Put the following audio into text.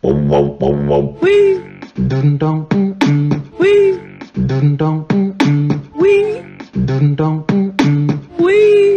Boom, boom, boom, boom. Wee. Dun, dun, mm, mm. Wee. Dun, dun, mm, mm. Wee. Dun, dun, mm, mm. Wee.